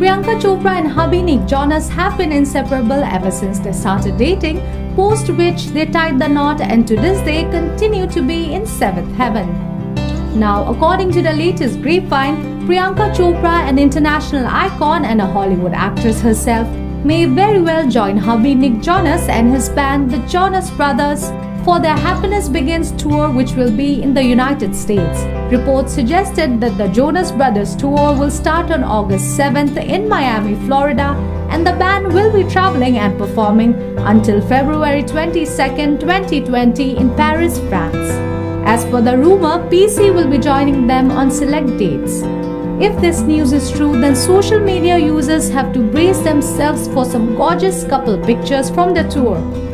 Priyanka Chopra and hubby Nick Jonas have been inseparable ever since they started dating, post which they tied the knot and to this day continue to be in seventh heaven. Now, according to the latest grapevine, Priyanka Chopra, an international icon and a Hollywood actress herself, may very well join hubby Nick Jonas and his band, the Jonas Brothers, for their Happiness Begins tour, which will be in the United States. Reports suggested that the Jonas Brothers tour will start on August 7th in Miami, Florida, and the band will be traveling and performing until February 22nd, 2020 in Paris, France. As per the rumor, PC will be joining them on select dates. If this news is true, then social media users have to brace themselves for some gorgeous couple pictures from the tour.